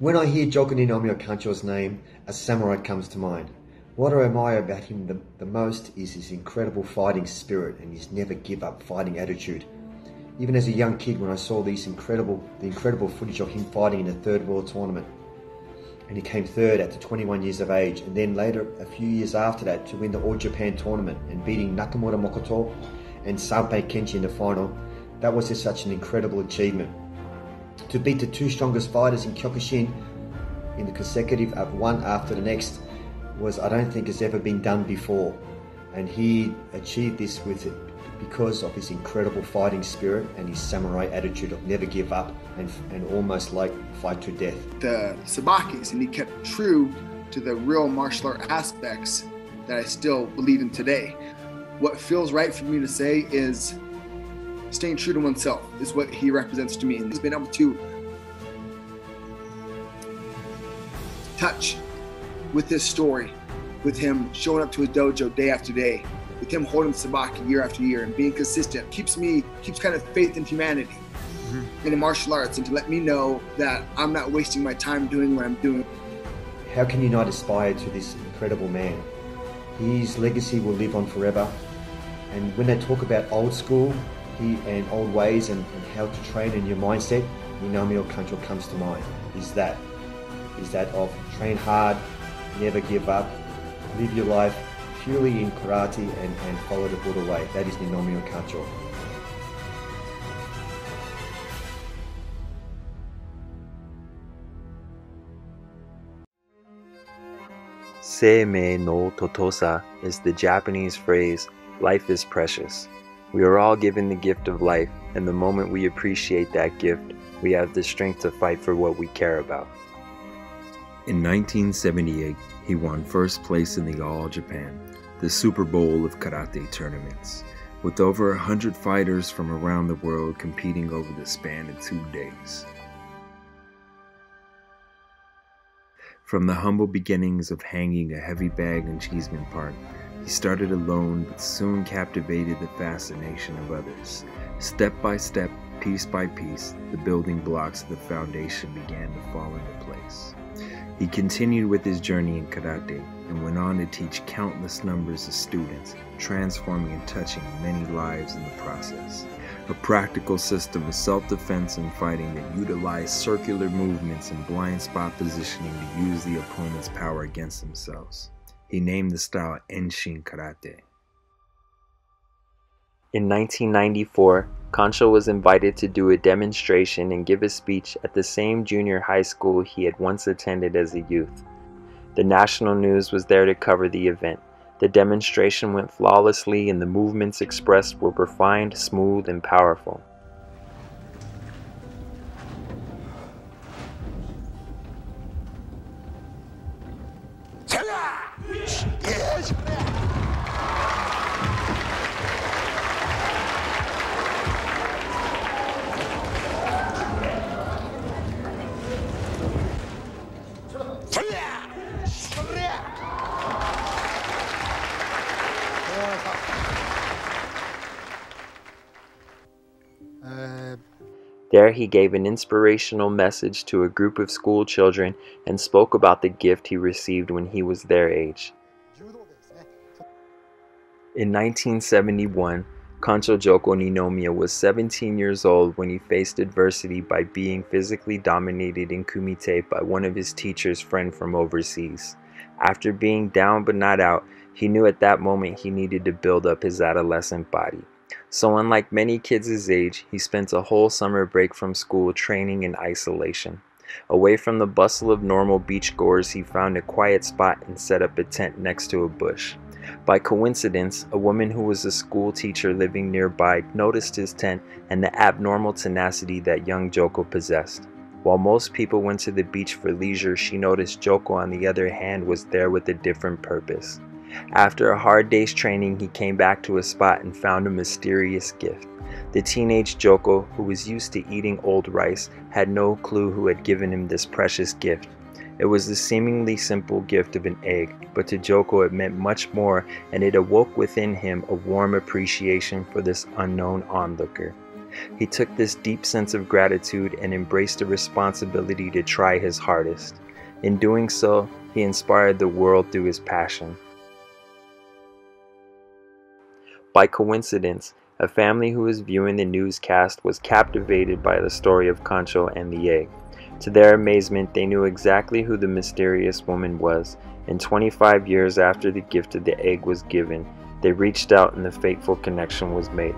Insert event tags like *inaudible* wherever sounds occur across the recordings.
When I hear Joko Ninomiya Kancho's name, a samurai comes to mind. What I admire about him the, the most is his incredible fighting spirit and his never give up fighting attitude. Even as a young kid, when I saw these incredible, the incredible footage of him fighting in a third world tournament, and he came third at the 21 years of age, and then later, a few years after that, to win the All Japan tournament and beating Nakamura Makoto and Sanpei Keiji in the final, that was just such an incredible achievement. To beat the two strongest fighters in Kyokushin in the consecutive of one after the next was, I don't think, has ever been done before. And he achieved this with it because of his incredible fighting spirit and his samurai attitude of never give up and, and almost like fight to death. The Sabakis, and he kept true to the real martial art aspects that I still believe in today. What feels right for me to say is staying true to oneself is what he represents to me. And he's been able to touch with this story, with him showing up to his dojo day after day, with him holding Sabaki year after year and being consistent keeps me keeps kind of faith in humanity mm-hmm. and in martial arts and to let me know that I'm not wasting my time doing what I'm doing. How can you not aspire to this incredible man? His legacy will live on forever. And when they talk about old school and old ways and, and how to train and your mindset, Ninomiya Kancho comes to mind. Is that is that of train hard, never give up, live your life purely in karate and, and follow the Buddha way. That is Ninomiya Kancho. Seimei no Totosa is the Japanese phrase, life is precious. We are all given the gift of life, and the moment we appreciate that gift, we have the strength to fight for what we care about. In 1978, he won first place in the All Japan the Super Bowl of karate tournaments, with over a hundred fighters from around the world competing over the span of two days. From the humble beginnings of hanging a heavy bag in Cheesman Park, he started alone but soon captivated the fascination of others. Step by step, piece by piece, the building blocks of the foundation began to fall into place. He continued with his journey in karate and went on to teach countless numbers of students, transforming and touching many lives in the process. A practical system of self-defense and fighting that utilized circular movements and blind spot positioning to use the opponent's power against themselves. He named the style Enshin Karate. In 1994, Kancho was invited to do a demonstration and give a speech at the same junior high school he had once attended as a youth. The national news was there to cover the event. The demonstration went flawlessly and the movements expressed were refined, smooth, and powerful. There he gave an inspirational message to a group of school children and spoke about the gift he received when he was their age. In 1971, Kancho Joko Ninomiya was 17 years old when he faced adversity by being physically dominated in kumite by one of his teacher's friend from overseas. After being down but not out, he knew at that moment he needed to build up his adolescent body. So unlike many kids his age, he spent a whole summer break from school training in isolation. Away from the bustle of normal beachgoers, he found a quiet spot and set up a tent next to a bush. By coincidence, a woman who was a school teacher living nearby noticed his tent and the abnormal tenacity that young Joko possessed. While most people went to the beach for leisure, she noticed Joko on the other hand was there with a different purpose. After a hard day's training, he came back to his spot and found a mysterious gift. The teenage Joko, who was used to eating old rice, had no clue who had given him this precious gift. It was the seemingly simple gift of an egg, but to Joko it meant much more and it awoke within him a warm appreciation for this unknown onlooker. He took this deep sense of gratitude and embraced the responsibility to try his hardest. In doing so, he inspired the world through his passion. By coincidence, a family who was viewing the newscast was captivated by the story of Kancho and the egg. To their amazement, they knew exactly who the mysterious woman was, and 25 years after the gift of the egg was given, they reached out and the fateful connection was made.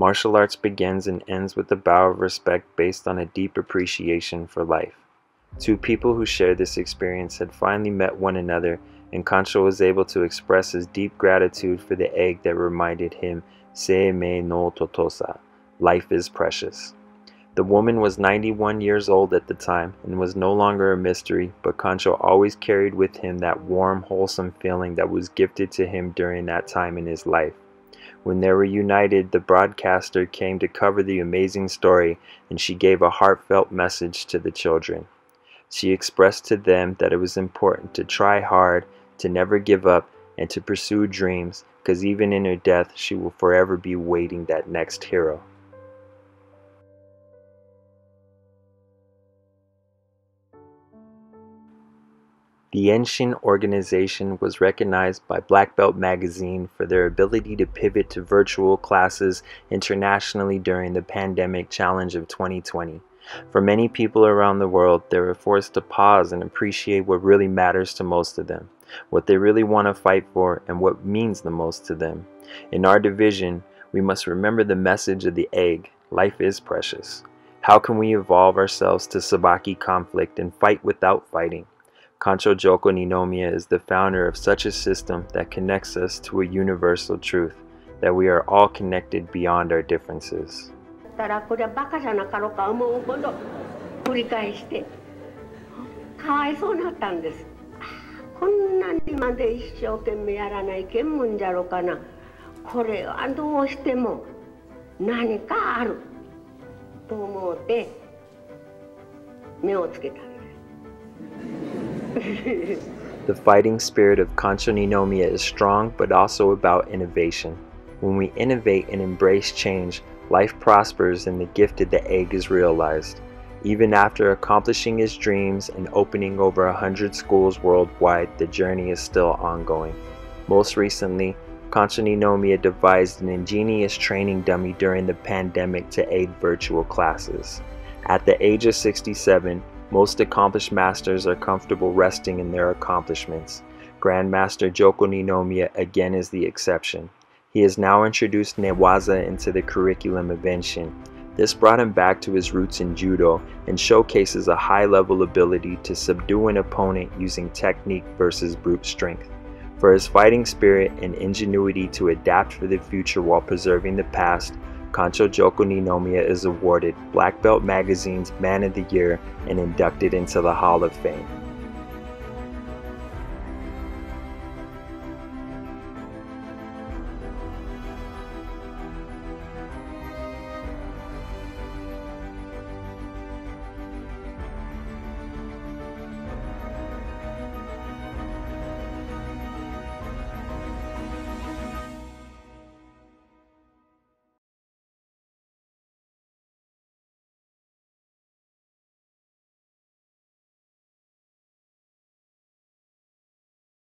Martial arts begins and ends with a bow of respect based on a deep appreciation for life. Two people who shared this experience had finally met one another, and Kancho was able to express his deep gratitude for the egg that reminded him, Seimei no totosa, life is precious. The woman was 91 years old at the time and was no longer a mystery, but Kancho always carried with him that warm, wholesome feeling that was gifted to him during that time in his life. When they were united, the broadcaster came to cover the amazing story, and she gave a heartfelt message to the children. She expressed to them that it was important to try hard, to never give up, and to pursue dreams, because even in her death, she will forever be waiting that next hero. The Enshin organization was recognized by Black Belt magazine for their ability to pivot to virtual classes internationally during the pandemic challenge of 2020. For many people around the world, they were forced to pause and appreciate what really matters to most of them, what they really want to fight for, and what means the most to them. In our division, we must remember the message of the egg life is precious. How can we evolve ourselves to Sabaki conflict and fight without fighting? Kancho Joko Ninomiya is the founder of such a system that connects us to a universal truth that we are all connected beyond our differences. これはバカじゃなかろうか思うほど繰り返してかわいそうになったんですこんなにまで一生懸命やらないけんもんじゃろうかなこれはどうしても何かあると思って目をつけた *laughs* the fighting spirit of Kancho Ninomiya is strong but also about innovation. When we innovate and embrace change, life prospers and the gift of the egg is realized. Even after accomplishing his dreams and opening over a hundred schools worldwide, the journey is still ongoing. Most recently, Kancho Ninomiya devised an ingenious training dummy during the pandemic to aid virtual classes. At the age of 67, most accomplished masters are comfortable resting in their accomplishments. Grandmaster Joko Ninomiya again is the exception. He has now introduced Newaza into the curriculum of Enshin. This brought him back to his roots in judo and showcases a high level ability to subdue an opponent using technique versus brute strength. For his fighting spirit and ingenuity to adapt for the future while preserving the past, Kancho Joko Ninomiya is awarded Black Belt Magazine's Man of the Year and inducted into the Hall of Fame.